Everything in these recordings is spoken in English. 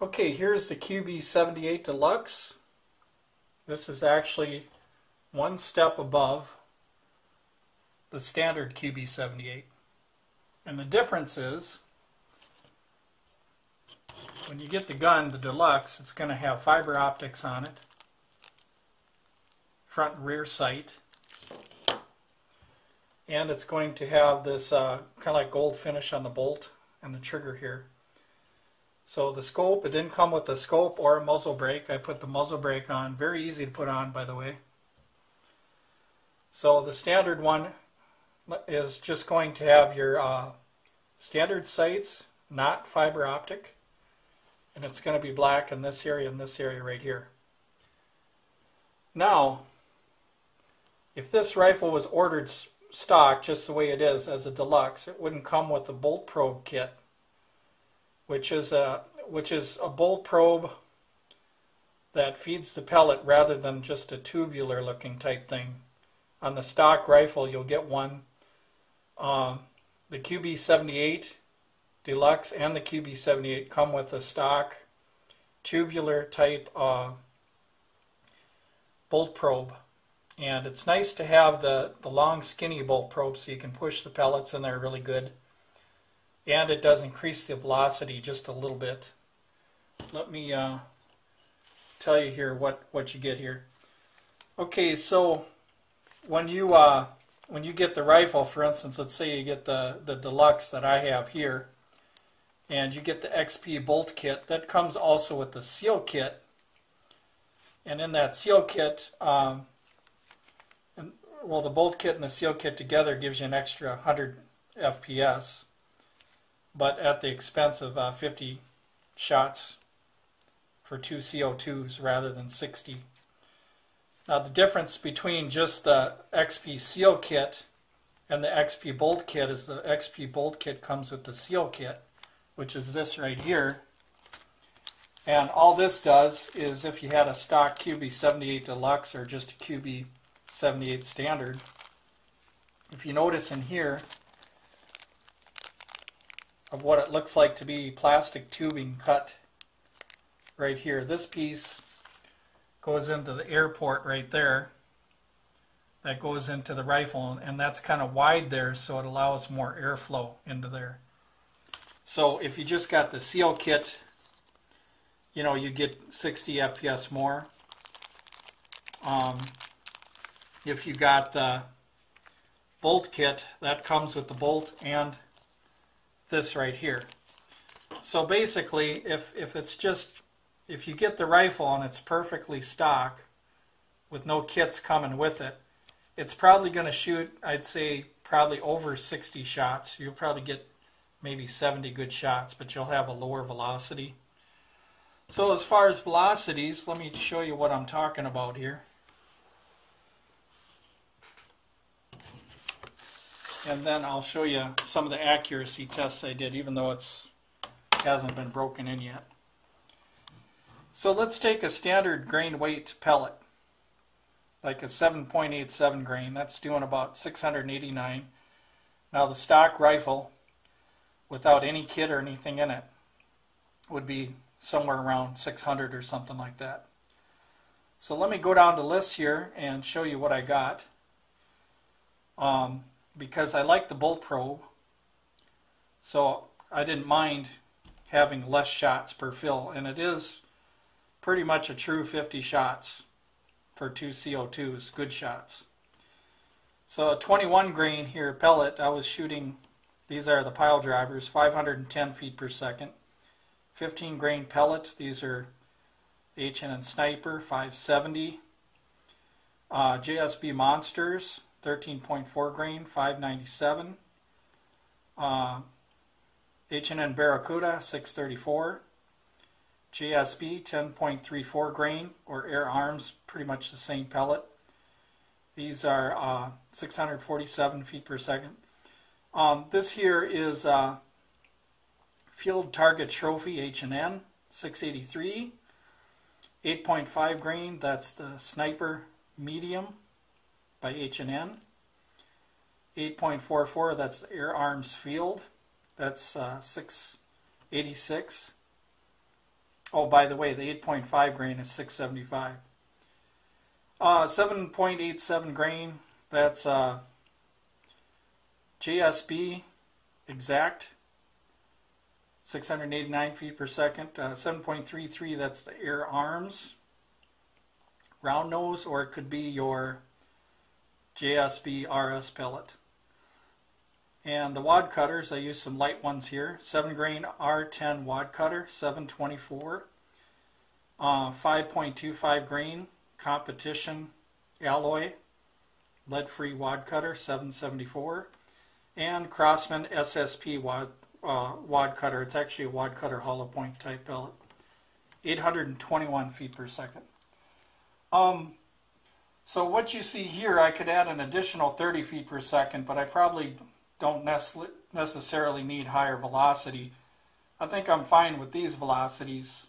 Okay, here's the QB78 Deluxe. This is actually one step above the standard QB78. And the difference is, when you get the gun, the Deluxe, it's going to have fiber optics on it, front and rear sight, and it's going to have this uh, kind of like gold finish on the bolt and the trigger here. So the scope, it didn't come with a scope or a muzzle brake. I put the muzzle brake on. Very easy to put on, by the way. So the standard one is just going to have your uh, standard sights, not fiber optic. And it's going to be black in this area and this area right here. Now, if this rifle was ordered stock just the way it is as a deluxe, it wouldn't come with the bolt probe kit which is a which is a bolt probe that feeds the pellet rather than just a tubular looking type thing. On the stock rifle, you'll get one. Uh, the QB78 Deluxe and the QB78 come with a stock tubular type uh, bolt probe. And it's nice to have the, the long skinny bolt probe so you can push the pellets in there really good and it does increase the velocity just a little bit. Let me uh, tell you here what, what you get here. Okay, so when you uh, when you get the rifle, for instance, let's say you get the, the deluxe that I have here, and you get the XP bolt kit, that comes also with the seal kit. And in that seal kit, um, well, the bolt kit and the seal kit together gives you an extra 100 FPS but at the expense of uh, 50 shots for two CO2s rather than 60. Now the difference between just the XP seal kit and the XP bolt kit is the XP bolt kit comes with the seal kit, which is this right here. And all this does is if you had a stock QB78 Deluxe or just a QB78 Standard, if you notice in here, of what it looks like to be plastic tubing cut right here. This piece goes into the airport right there. That goes into the rifle, and that's kind of wide there, so it allows more airflow into there. So if you just got the seal kit, you know, you get 60 FPS more. Um, if you got the bolt kit, that comes with the bolt and this right here. So basically, if, if it's just, if you get the rifle and it's perfectly stock with no kits coming with it, it's probably going to shoot, I'd say, probably over 60 shots. You'll probably get maybe 70 good shots, but you'll have a lower velocity. So as far as velocities, let me show you what I'm talking about here. And then I'll show you some of the accuracy tests I did, even though it hasn't been broken in yet. So let's take a standard grain weight pellet, like a 7.87 grain. That's doing about 689. Now the stock rifle, without any kit or anything in it, would be somewhere around 600 or something like that. So let me go down to lists here and show you what I got. Um, because I like the bolt probe. So I didn't mind having less shots per fill. And it is pretty much a true 50 shots for two CO2s, good shots. So a 21 grain here pellet, I was shooting, these are the pile drivers, 510 feet per second. 15 grain pellet, these are H&N Sniper, 570. Uh, JSB Monsters, 13.4 grain, 597. Uh, H&N Barracuda, 634. JSB, 10.34 grain, or Air Arms, pretty much the same pellet. These are uh, 647 feet per second. Um, this here is uh, Field Target Trophy H&N, 683. 8.5 grain, that's the Sniper Medium by H&N. 8.44, that's Air Arms Field. That's uh, 686. Oh, by the way, the 8.5 grain is 675. Uh, 7.87 grain, that's uh, JSB exact, 689 feet per second. Uh, 7.33, that's the air arms, round nose, or it could be your JSB RS pellet. And the wad cutters, I use some light ones here. 7 grain R10 wad cutter, 724. Uh, 5.25 grain competition alloy lead free wad cutter, 774. And Crosman SSP wad, uh, wad cutter. It's actually a wad cutter hollow point type pellet. 821 feet per second. Um, so what you see here, I could add an additional 30 feet per second, but I probably don't necessarily need higher velocity. I think I'm fine with these velocities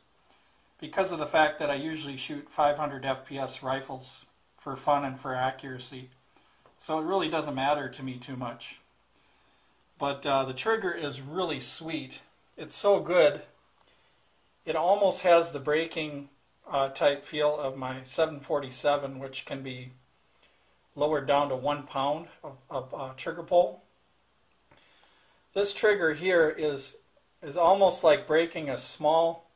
because of the fact that I usually shoot 500 FPS rifles for fun and for accuracy. So it really doesn't matter to me too much. But uh, the trigger is really sweet. It's so good. It almost has the breaking uh, type feel of my 747, which can be lowered down to one pound of, of uh, trigger pull. This trigger here is is almost like breaking a small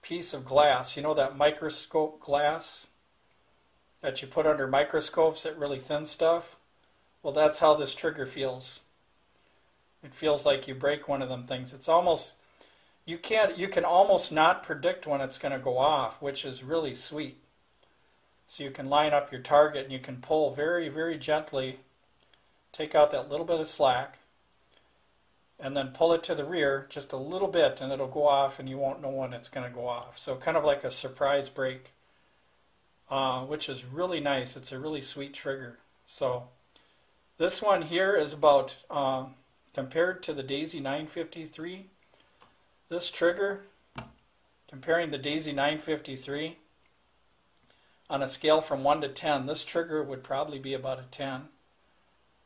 piece of glass. You know that microscope glass that you put under microscopes, that really thin stuff? Well, that's how this trigger feels. It feels like you break one of them things. It's almost you can't you can almost not predict when it's going to go off, which is really sweet. So you can line up your target and you can pull very very gently, take out that little bit of slack and then pull it to the rear just a little bit and it'll go off and you won't know when it's going to go off. So kind of like a surprise break, uh, which is really nice. It's a really sweet trigger. So this one here is about, uh, compared to the Daisy 953, this trigger, comparing the Daisy 953, on a scale from 1 to 10, this trigger would probably be about a 10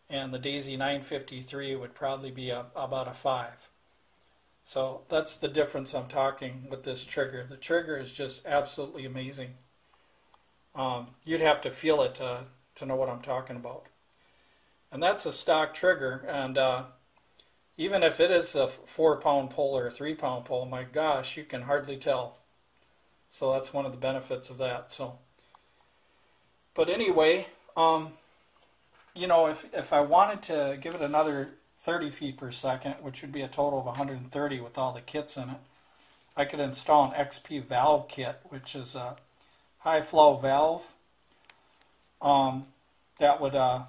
and the Daisy 953 would probably be a, about a 5. So that's the difference I'm talking with this trigger. The trigger is just absolutely amazing. Um, you'd have to feel it to, to know what I'm talking about. And that's a stock trigger, and uh, even if it is a four pound pole or a three pound pole, my gosh, you can hardly tell. So that's one of the benefits of that. So, but anyway, um, you know, if, if I wanted to give it another 30 feet per second, which would be a total of 130 with all the kits in it, I could install an XP valve kit, which is a high flow valve. Um, that would uh,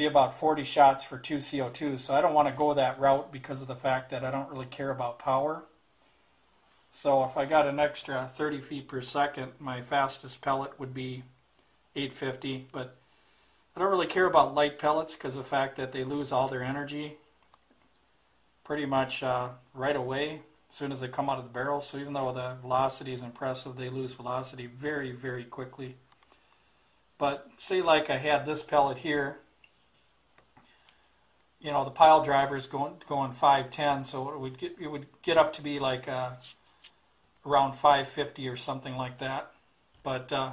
be about 40 shots for 2 CO2. So I don't want to go that route because of the fact that I don't really care about power. So if I got an extra 30 feet per second, my fastest pellet would be 850, but I don't really care about light pellets because of the fact that they lose all their energy pretty much uh, right away as soon as they come out of the barrel. So even though the velocity is impressive, they lose velocity very, very quickly. But say like I had this pellet here, you know, the pile driver is going going 510, so it would get it would get up to be like uh, around 550 or something like that. But uh,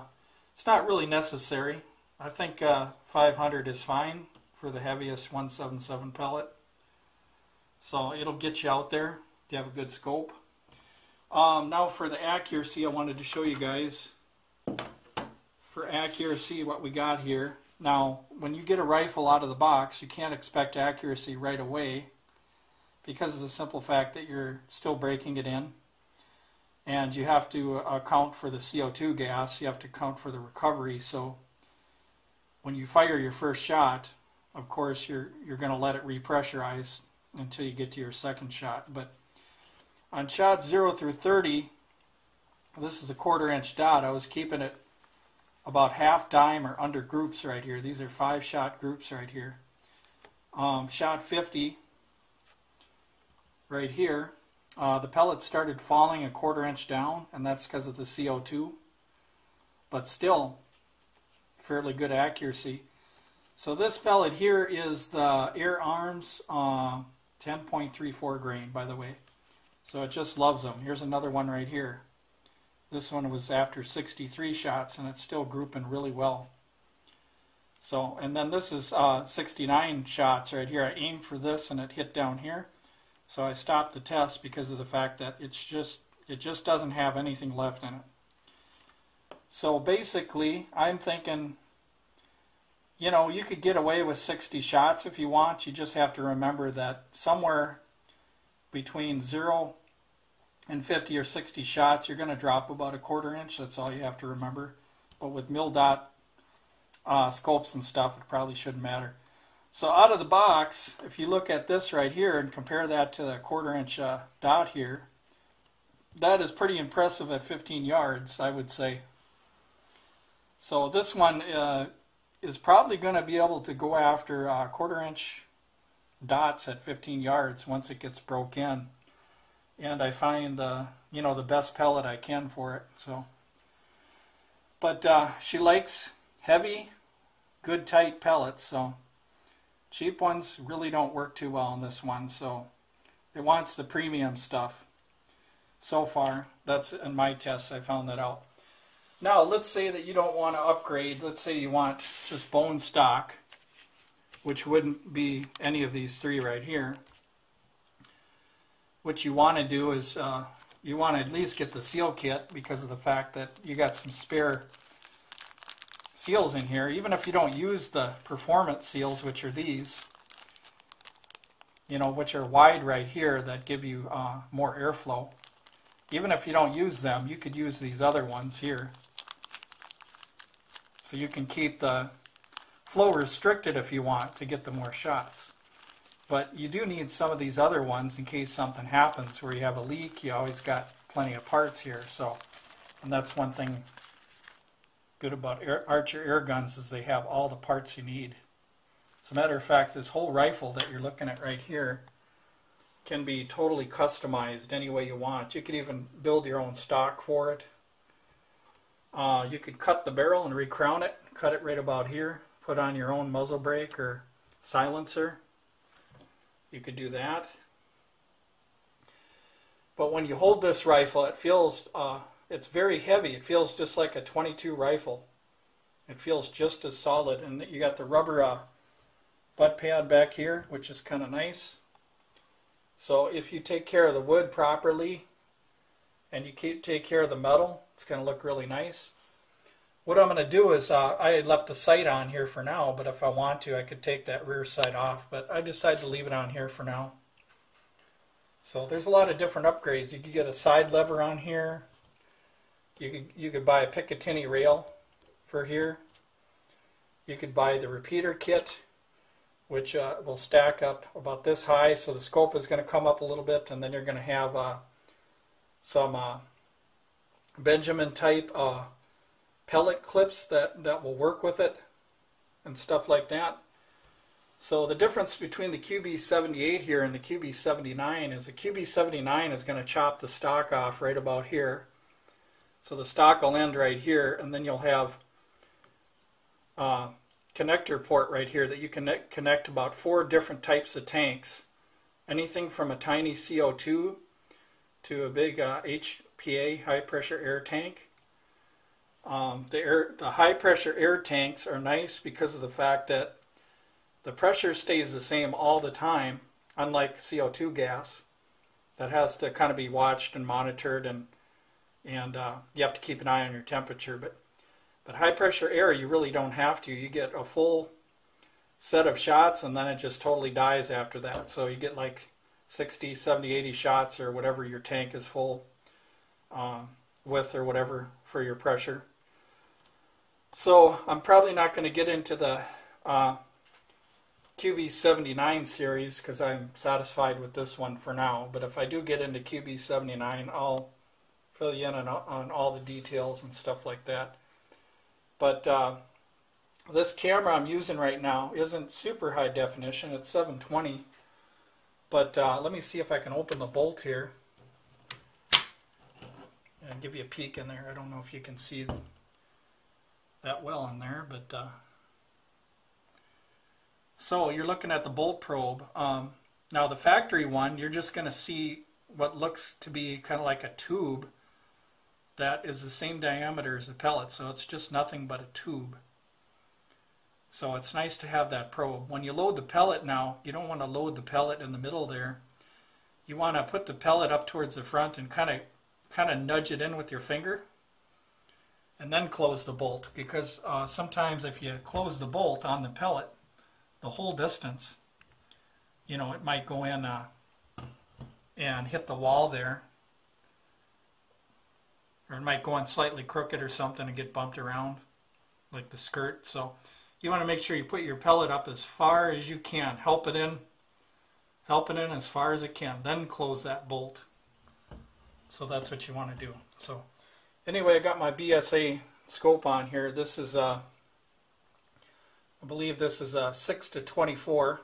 it's not really necessary. I think uh, 500 is fine for the heaviest 177 pellet. So it'll get you out there if you have a good scope. Um, now for the accuracy, I wanted to show you guys for accuracy what we got here. Now, when you get a rifle out of the box, you can't expect accuracy right away because of the simple fact that you're still breaking it in and you have to uh, account for the CO2 gas, you have to account for the recovery. So when you fire your first shot, of course, you're, you're going to let it repressurize until you get to your second shot. But on shots 0 through 30, this is a quarter inch dot. I was keeping it about half dime or under groups right here. These are five shot groups right here. Um, shot 50 right here uh, the pellets started falling a quarter inch down, and that's because of the CO2. But still, fairly good accuracy. So this pellet here is the Air Arms uh, 10.34 grain, by the way. So it just loves them. Here's another one right here. This one was after 63 shots and it's still grouping really well. So, and then this is uh, 69 shots right here. I aimed for this and it hit down here. So I stopped the test because of the fact that it's just, it just doesn't have anything left in it. So basically, I'm thinking, you know, you could get away with 60 shots if you want. You just have to remember that somewhere between 0 and 50 or 60 shots, you're going to drop about a quarter inch. That's all you have to remember. But with mil dot uh, scopes and stuff, it probably shouldn't matter. So out of the box, if you look at this right here and compare that to the quarter inch uh, dot here, that is pretty impressive at 15 yards, I would say. So this one uh, is probably going to be able to go after uh, quarter inch dots at 15 yards once it gets broke in. And I find the you know the best pellet I can for it. So, but uh, she likes heavy, good tight pellets. So cheap ones really don't work too well on this one. So it wants the premium stuff. So far, that's in my tests. I found that out. Now, let's say that you don't want to upgrade. Let's say you want just bone stock, which wouldn't be any of these three right here. What you want to do is uh, you want to at least get the seal kit because of the fact that you got some spare seals in here. Even if you don't use the performance seals, which are these, you know, which are wide right here that give you uh, more airflow. Even if you don't use them, you could use these other ones here. So you can keep the flow restricted if you want to get the more shots. But you do need some of these other ones in case something happens where you have a leak. You always got plenty of parts here. So, and that's one thing good about air, Archer air guns is they have all the parts you need. As a matter of fact, this whole rifle that you're looking at right here can be totally customized any way you want. You could even build your own stock for it. Uh, you could cut the barrel and recrown it, cut it right about here, put on your own muzzle brake or silencer. You could do that. But when you hold this rifle, it feels, uh, it's very heavy. It feels just like a 22 rifle. It feels just as solid. And you got the rubber uh, butt pad back here, which is kind of nice. So if you take care of the wood properly and you keep, take care of the metal, it's going to look really nice. What I'm going to do is, uh, I left the sight on here for now, but if I want to, I could take that rear sight off. But I decided to leave it on here for now. So there's a lot of different upgrades. You could get a side lever on here. You could you could buy a Picatinny rail for here. You could buy the repeater kit, which uh, will stack up about this high, so the scope is going to come up a little bit, and then you're going to have uh, some uh, Benjamin type uh, pellet clips that, that will work with it and stuff like that. So the difference between the QB78 here and the QB79 is the QB79 is going to chop the stock off right about here. So the stock will end right here and then you'll have a uh, connector port right here that you can connect about four different types of tanks. Anything from a tiny CO2 to a big uh, HPA, high pressure air tank. Um, the, air, the high pressure air tanks are nice because of the fact that the pressure stays the same all the time, unlike CO2 gas that has to kind of be watched and monitored and and uh, you have to keep an eye on your temperature. But but high pressure air, you really don't have to. You get a full set of shots and then it just totally dies after that. So you get like 60, 70, 80 shots or whatever your tank is full um, with or whatever for your pressure. So I'm probably not going to get into the uh, QB79 series because I'm satisfied with this one for now. But if I do get into QB79, I'll fill you in on, on all the details and stuff like that. But uh, this camera I'm using right now isn't super high definition. It's 720 but uh, let me see if I can open the bolt here and give you a peek in there. I don't know if you can see that well in there, but uh, so you're looking at the bolt probe. Um, now the factory one, you're just going to see what looks to be kind of like a tube that is the same diameter as the pellet, so it's just nothing but a tube. So it's nice to have that probe. When you load the pellet now, you don't want to load the pellet in the middle there. You want to put the pellet up towards the front and kind of kind of nudge it in with your finger and then close the bolt because uh, sometimes if you close the bolt on the pellet the whole distance you know it might go in uh, and hit the wall there. Or it might go in slightly crooked or something and get bumped around like the skirt. So you want to make sure you put your pellet up as far as you can. Help it in help it in as far as it can then close that bolt. So that's what you want to do. So anyway I got my BSA scope on here this is uh, I believe this is a 6 to 24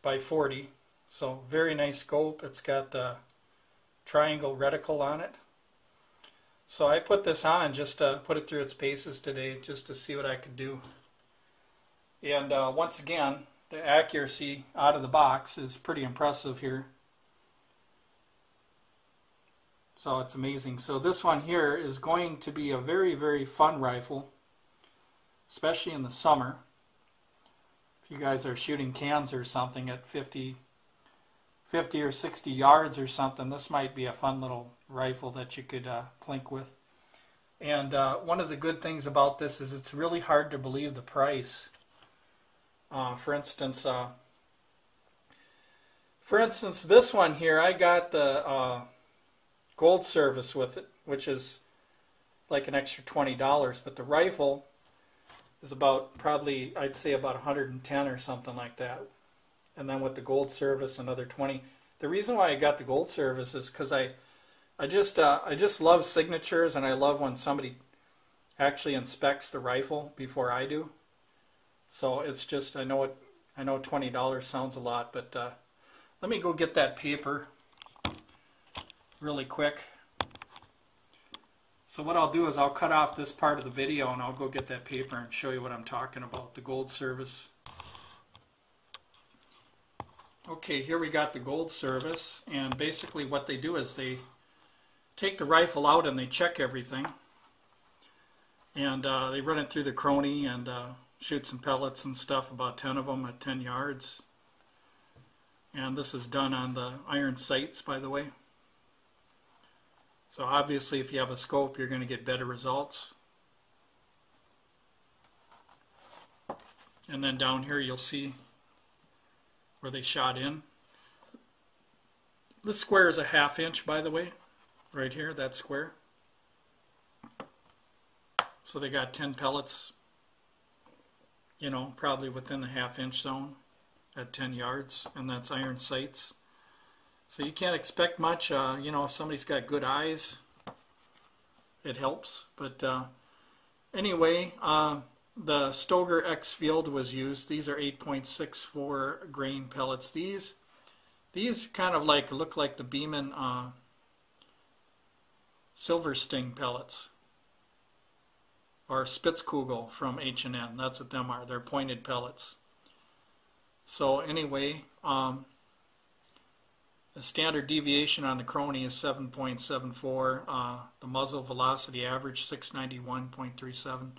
by 40 so very nice scope it's got the triangle reticle on it so I put this on just to put it through its paces today, just to see what I could do. And uh, once again, the accuracy out of the box is pretty impressive here. So it's amazing. So this one here is going to be a very, very fun rifle, especially in the summer. If you guys are shooting cans or something at 50, 50 or 60 yards or something, this might be a fun little rifle that you could uh, plink with. And uh, one of the good things about this is it's really hard to believe the price. Uh, for instance, uh, for instance, this one here, I got the uh, gold service with it, which is like an extra twenty dollars. But the rifle is about probably I'd say about 110 or something like that. And then with the gold service, another 20. The reason why I got the gold service is because I I just uh, I just love signatures, and I love when somebody actually inspects the rifle before I do. So it's just I know it I know twenty dollars sounds a lot, but uh, let me go get that paper really quick. So what I'll do is I'll cut off this part of the video and I'll go get that paper and show you what I'm talking about, the gold service. Okay, here we got the gold service and basically what they do is they take the rifle out and they check everything. And uh, they run it through the Chrony and uh, shoot some pellets and stuff, about 10 of them at 10 yards. And this is done on the iron sights, by the way. So obviously if you have a scope, you're going to get better results. And then down here you'll see where they shot in. This square is a half inch, by the way right here, that square. So they got 10 pellets, you know, probably within the half inch zone at 10 yards, and that's iron sights. So you can't expect much, uh, you know, if somebody's got good eyes, it helps. But uh, anyway, uh, the Stoeger X Field was used. These are 8.64 grain pellets. These, these kind of like look like the Beeman uh, silver sting pellets or Spitzkugel from H&N. That's what them are. They're pointed pellets. So anyway, um, the standard deviation on the Chrony is 7.74. Uh, the muzzle velocity average 691.37.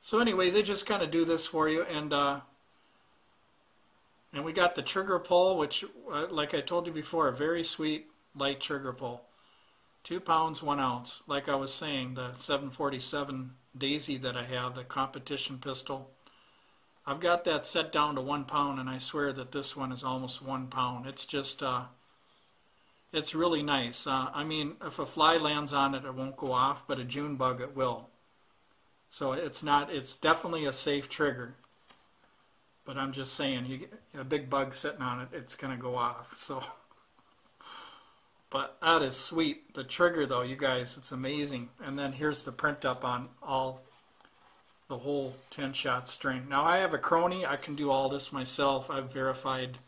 So anyway, they just kind of do this for you, and uh, and we got the trigger pull, which, uh, like I told you before, a very sweet light trigger pull. Two pounds, one ounce. Like I was saying, the 747 Daisy that I have, the competition pistol, I've got that set down to one pound, and I swear that this one is almost one pound. It's just, uh, it's really nice. Uh, I mean, if a fly lands on it, it won't go off, but a June bug, it will. So it's not, it's definitely a safe trigger. But I'm just saying, you get a big bug sitting on it, it's going to go off. So. But that is sweet. The trigger though, you guys, it's amazing. And then here's the print up on all the whole 10 shot string. Now I have a Chrony. I can do all this myself. I've verified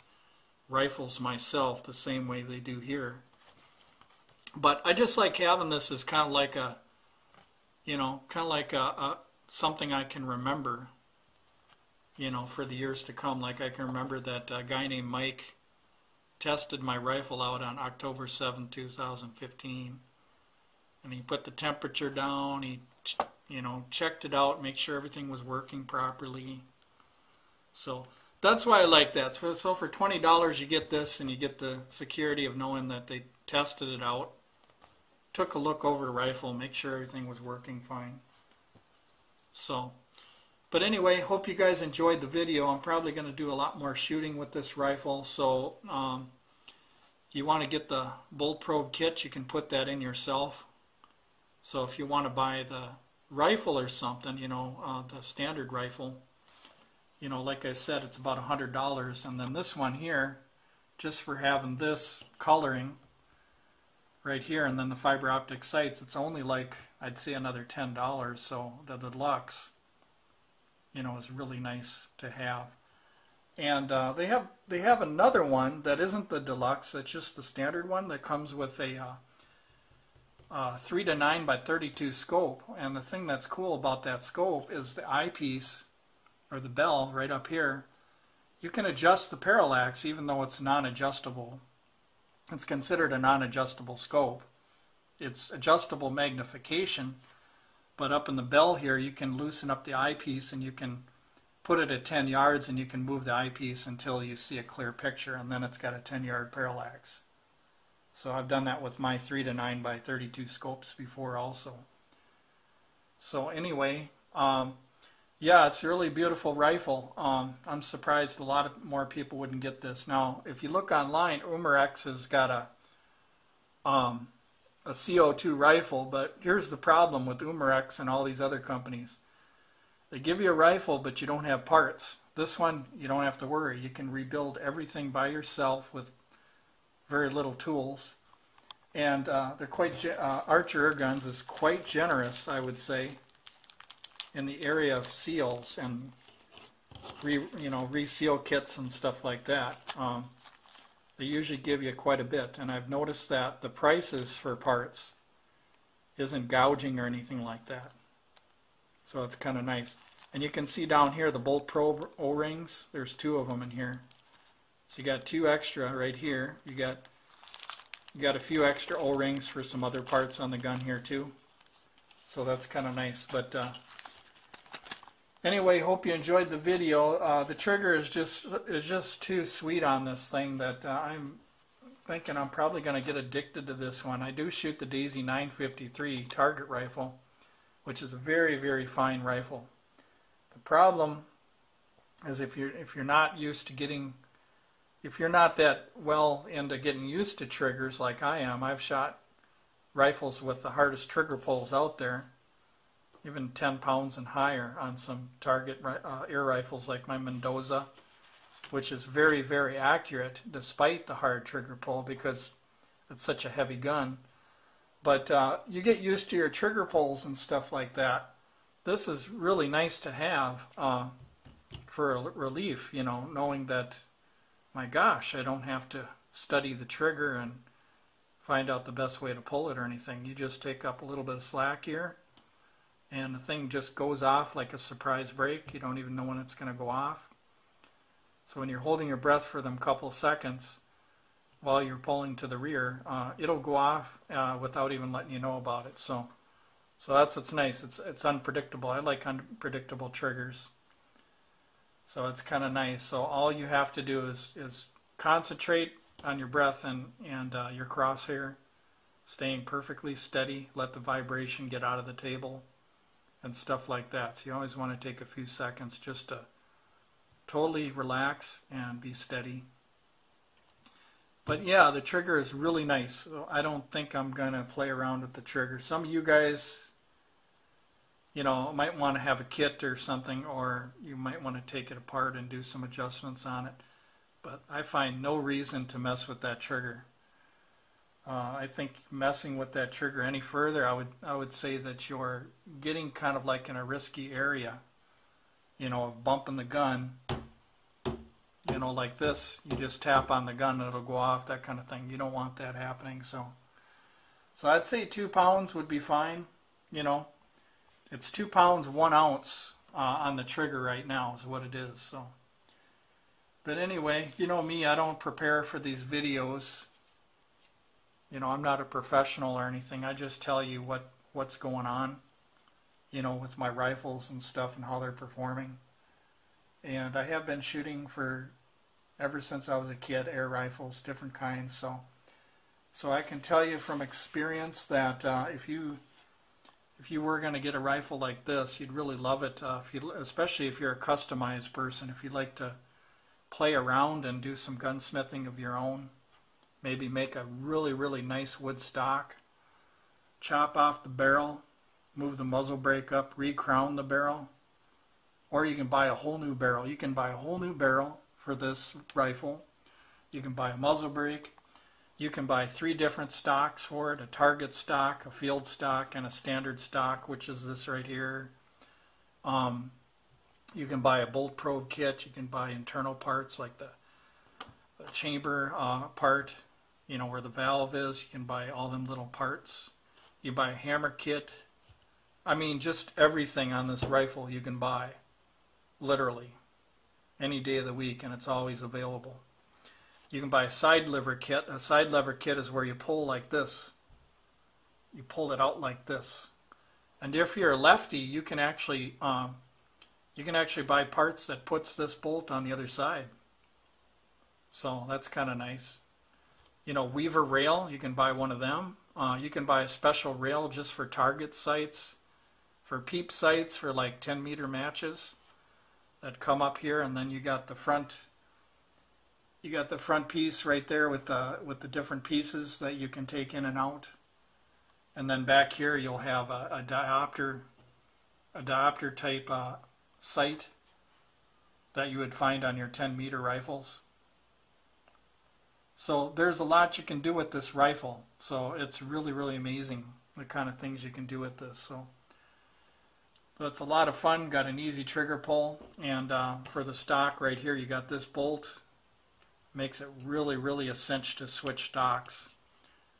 rifles myself the same way they do here. But I just like having this as kind of like a, you know, kind of like a, a something I can remember, you know, for the years to come. Like I can remember that a guy named Mike tested my rifle out on October 7, 2015. And he put the temperature down, he, you know, checked it out, make sure everything was working properly. So that's why I like that. So, so for $20 you get this and you get the security of knowing that they tested it out, took a look over the rifle, make sure everything was working fine. So, but anyway, hope you guys enjoyed the video. I'm probably going to do a lot more shooting with this rifle. So um, you want to get the bolt probe kit, you can put that in yourself. So if you want to buy the rifle or something, you know, uh, the standard rifle, you know, like I said, it's about a $100. And then this one here, just for having this coloring right here and then the fiber optic sights, it's only like, I'd say another $10. So the deluxe, you know, is really nice to have. And uh, they have they have another one that isn't the deluxe. It's just the standard one that comes with a uh, uh, 3 to 9 by 32 scope. And the thing that's cool about that scope is the eyepiece, or the bell right up here, you can adjust the parallax even though it's non-adjustable. It's considered a non-adjustable scope. It's adjustable magnification, but up in the bell here you can loosen up the eyepiece and you can put it at 10 yards and you can move the eyepiece until you see a clear picture and then it's got a 10 yard parallax. So I've done that with my 3 to 9 by 32 scopes before also. So anyway, um, yeah, it's a really beautiful rifle. Um, I'm surprised a lot of more people wouldn't get this. Now, if you look online, Umarex has got a um, a CO2 rifle, but here's the problem with Umarex and all these other companies. They give you a rifle, but you don't have parts. This one, you don't have to worry. You can rebuild everything by yourself with very little tools. And uh, they're quite, uh, Archer Guns is quite generous, I would say, in the area of seals and re, you know, reseal kits and stuff like that. Um, they usually give you quite a bit. And I've noticed that the prices for parts isn't gouging or anything like that. So it's kind of nice. And you can see down here the bolt probe O-rings. There's two of them in here. So you got two extra right here. You got you got a few extra O-rings for some other parts on the gun here too. So that's kind of nice. But uh, anyway, hope you enjoyed the video. Uh, the trigger is just is just too sweet on this thing that uh, I'm thinking I'm probably going to get addicted to this one. I do shoot the Daisy 953 target rifle, which is a very very fine rifle. The problem is if you're if you're not used to getting if you're not that well into getting used to triggers like I am, I've shot rifles with the hardest trigger pulls out there, even 10 pounds and higher on some target uh, air rifles like my Mendoza, which is very, very accurate despite the hard trigger pull because it's such a heavy gun. But uh, you get used to your trigger pulls and stuff like that. This is really nice to have uh, for relief, you know, knowing that my gosh, I don't have to study the trigger and find out the best way to pull it or anything. You just take up a little bit of slack here and the thing just goes off like a surprise break. You don't even know when it's going to go off. So when you're holding your breath for them couple seconds while you're pulling to the rear, uh, it'll go off uh, without even letting you know about it. So, so that's what's nice. It's it's unpredictable. I like unpredictable triggers. So it's kind of nice. So all you have to do is, is concentrate on your breath and, and uh, your crosshair, staying perfectly steady, let the vibration get out of the table and stuff like that. So you always want to take a few seconds just to totally relax and be steady. But yeah, the trigger is really nice. I don't think I'm going to play around with the trigger. Some of you guys you know, might want to have a kit or something, or you might want to take it apart and do some adjustments on it. But I find no reason to mess with that trigger. Uh, I think messing with that trigger any further, I would I would say that you're getting kind of like in a risky area, you know, of bumping the gun. You know, like this, you just tap on the gun and it'll go off, that kind of thing. You don't want that happening. So, so I'd say two pounds would be fine. You know, it's two pounds one ounce uh, on the trigger right now is what it is. So, But anyway, you know me, I don't prepare for these videos. You know, I'm not a professional or anything. I just tell you what what's going on, you know, with my rifles and stuff and how they're performing. And I have been shooting for ever since I was a kid, air rifles, different kinds. So, so I can tell you from experience that uh, if you if you were going to get a rifle like this, you'd really love it. Uh, if you, especially if you're a customized person, if you'd like to play around and do some gunsmithing of your own, maybe make a really really nice wood stock, chop off the barrel, move the muzzle brake up, recrown the barrel, or you can buy a whole new barrel. You can buy a whole new barrel for this rifle. You can buy a muzzle brake. You can buy three different stocks for it, a target stock, a field stock, and a standard stock, which is this right here. Um, you can buy a bolt probe kit. You can buy internal parts like the, the chamber uh, part, you know, where the valve is. You can buy all them little parts. You buy a hammer kit. I mean, just everything on this rifle you can buy, literally any day of the week, and it's always available. You can buy a side lever kit. A side lever kit is where you pull like this. You pull it out like this. And if you're a lefty, you can actually um, you can actually buy parts that puts this bolt on the other side. So that's kind of nice. You know, Weaver rail, you can buy one of them. Uh, you can buy a special rail just for target sights, for peep sights, for like 10 meter matches that come up here, and then you got the front. You got the front piece right there with the with the different pieces that you can take in and out, and then back here you'll have a, a diopter, a diopter type uh, sight that you would find on your 10 meter rifles. So there's a lot you can do with this rifle. So it's really really amazing the kind of things you can do with this. So. So it's a lot of fun, got an easy trigger pull, and uh, for the stock right here you got this bolt. Makes it really, really a cinch to switch stocks.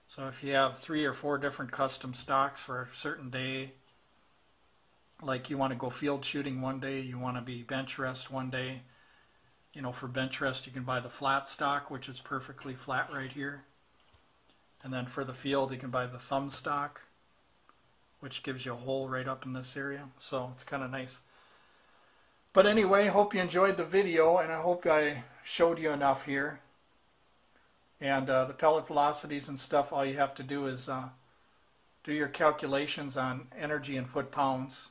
So if you have three or four different custom stocks for a certain day, like you want to go field shooting one day, you want to be bench rest one day, you know, for bench rest you can buy the flat stock, which is perfectly flat right here. And then for the field you can buy the thumb stock which gives you a hole right up in this area. So it's kind of nice. But anyway, hope you enjoyed the video, and I hope I showed you enough here. And uh, the pellet velocities and stuff, all you have to do is uh, do your calculations on energy in foot-pounds.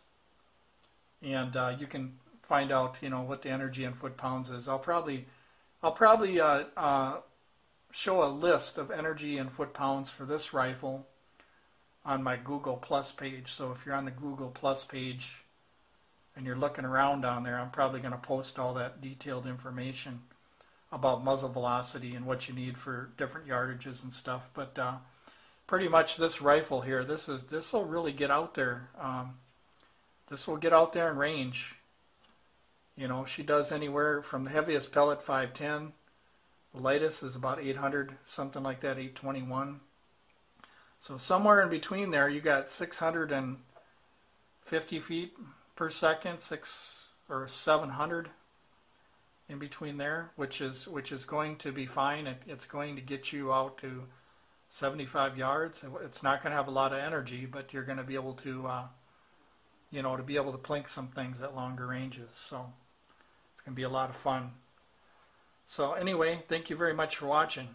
And uh, you can find out, you know, what the energy in foot-pounds is. I'll probably, I'll probably uh, uh, show a list of energy in foot-pounds for this rifle on my Google Plus page. So if you're on the Google Plus page and you're looking around on there, I'm probably going to post all that detailed information about muzzle velocity and what you need for different yardages and stuff. But uh, pretty much this rifle here, this is this will really get out there. Um, this will get out there in range. You know, she does anywhere from the heaviest pellet 510. The lightest is about 800, something like that, 821. So somewhere in between there, you got 650 feet per second, six or 700 in between there, which is which is going to be fine. It, it's going to get you out to 75 yards. It's not going to have a lot of energy, but you're going to be able to, uh, you know, to be able to plink some things at longer ranges. So to be a lot of fun. So anyway, thank you very much for watching.